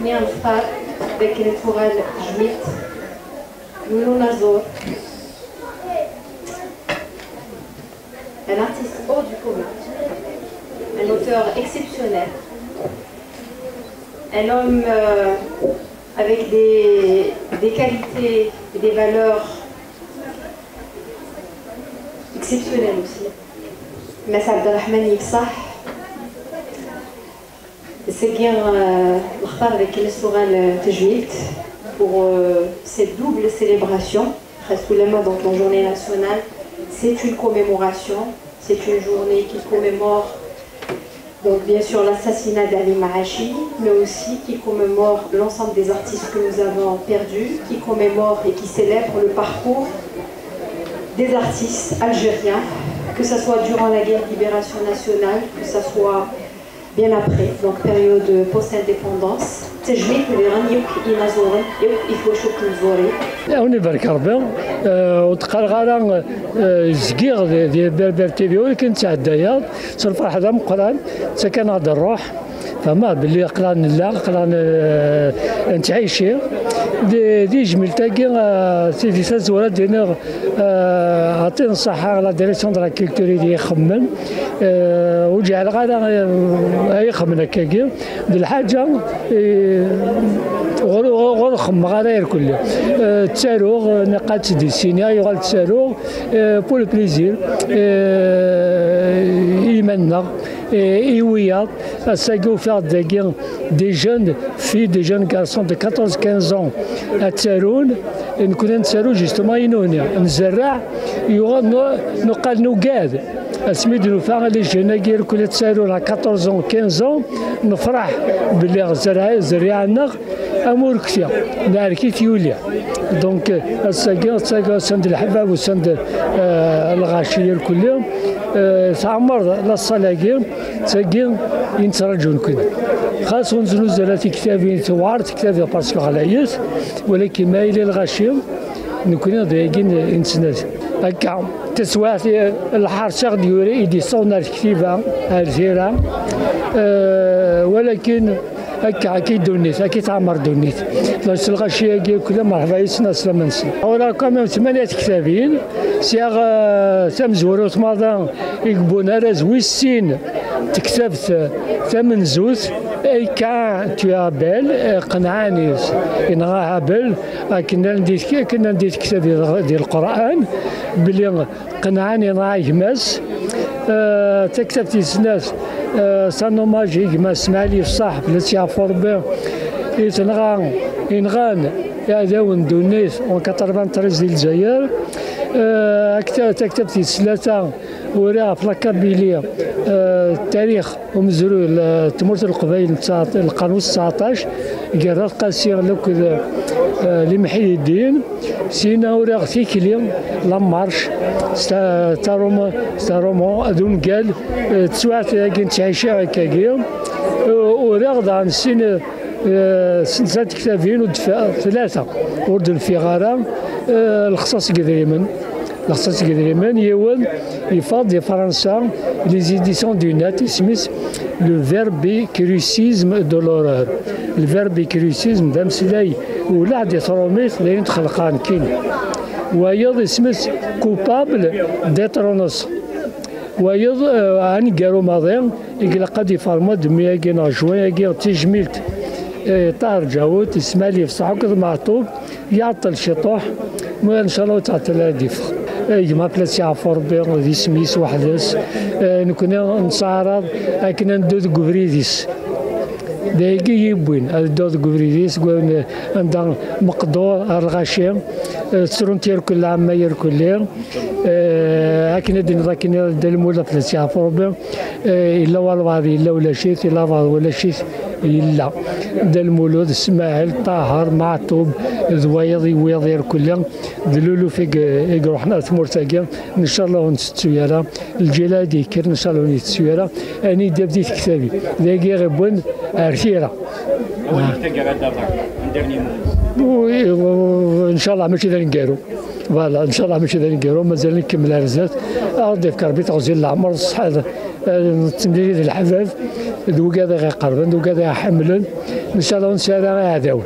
miasta, de culturel Schmidt, Lunazor, un artiste hors du commun, un auteur exceptionnel, un homme euh, avec des, des qualités et des valeurs exceptionnelles aussi. Massa Abdelrahman Ibsah, c'est bien l'khtar avec le Souran Tajwid pour euh, cette double célébration, donc la journée nationale, c'est une commémoration, c'est une journée qui commémore donc bien sûr l'assassinat d'Ali Mahachi, mais aussi qui commémore l'ensemble des artistes que nous avons perdus, qui commémore et qui célèbre le parcours des artistes algériens, que ce soit durant la guerre de libération nationale, que ce soit bien après, donc période post-indépendance. تجميل اللي غني ينازوري يفوشو كنزوري هوني بارك ربي وتقال غالا زكيغ ديال بربر تيفي ولكن تعدايا صرف هذا مقران سكن هذا الروح فما باللي قران لا قران نتعيشي دي, دي جميل. تاكي سيدي سازورا دينا عطينا الصحة على ديريسيون دو لا كولتور دي يخمم وجعل غادا يخمم هكاكي. دي الحاجة غور خم غير كل. تساروغ نقات دي السينما يغال تساروغ. بول بليزير et, et Ouillard hein, à Sago-Fardéguin, des jeunes filles, des jeunes garçons de 14-15 ans à Tsaroun, et nous connaissons Tsaroun justement, il y aura nous اسميد نوفا لي جونا كير كل تسالو 14 ans 15 ans نفرح باللي زرع زريعنا أمور كثير. ناركيت يوليا. دونك الساقي الساقي سند الحباب وسند الغاشية كلهم تعمر لا الصلاقي تاقي ينترجون كذا خاص ونزلوا زلاتي كتابين توارت كتابي باسكو غلايس ولكن ما إلى الغاشي نكون ضايقين نتسناد هكا. تسوات الحرشة ديوري يدي صونا الكتيبة الزيرة أه ولكن هكا كي دونيت هكي تعمر دونيت. لاش الغاشية كي كل مرحبا يسنا سلام نسي ورا كمان ثمانية كتابين سياغ ثم زوروت ماضا يقبونا راز ويسين تكتبت ثمن اي كان تو بيل قنعاني ينغاها بل كنا نديت كنا نديت كتاب ديال القرآن بلي قنعاني نغا يماس أه تكتبت سناس أه سانوماج يماس مالي الصاحب التي فوربي يتنغى ينغان يا داون دونيس أون 93 ديال الجزائر. كتبت ثلاثة وراه في لاكابيليا التاريخ ومزرو تمرت القبائل القانون 19 قرات قاسيه لوك لمحي الدين سينا وراه تيكلي لا مارش ستاروم ستاروم دون قال تسوات كنت عايشه هكاكيا وراه دان سين سنتات كتابين ودفاع ثلاثة ورد الفغاره الخصاص قدريمن الخصاص قدريمن يول يفاض دي فرنسا لي زيديسيون دو نات سميث لو فيربي كريسيزم دو لورور الفيربي كريسيزم دا مسلاي ولا عاد يتروميث لين تخلقان كين ويض سميث كوبابل ديترونوس ويض عن قالوا ماضي يقول قد يفرمد مياكين جوان تجميلت طار جاوت اسمها لي في صحوك معطوب يعطل شطوح ان شاء الله تعطل هذه كما بلاص يعفر ربي دي سميس وحدس. نكون نصعرض كنا ندوز كوفريديس دايقي يبوين. الدوز كوفريديس عندنا مقدور الغاشيم تسرونتير كل عام ير كل يوم. هكنا دين ذاكنا المولى بلاص يعفر ربي إلا والله إلا ولا شيء إلا ولا شيء إلا. دا المولود إسماعيل طاهر معطوب ذويضي ويضير كلهم دلولو فيك يروحنا ثمورتاكا إن شاء الله ونستسويرا الجلادي كير إن شاء الله ونستسويرا أني دا بديت كتابي ذاكي غبون ارثيرا وإن شاء الله ماشي ذا نقارو فوالا إن شاء الله ماشي ذا نقارو مازال نكمل ارزات اغدي في كربيت غزيل العمر الصحه التمرير الحفاف. ذو كذا غيقربن ذو كذا حملن إن شاء الله نسال اعداون